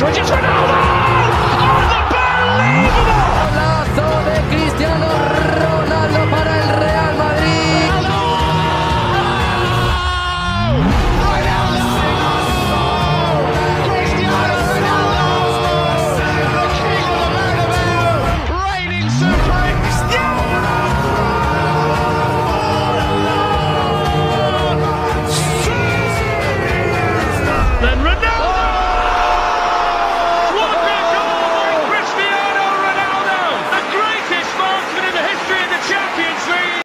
Richards Ronaldo!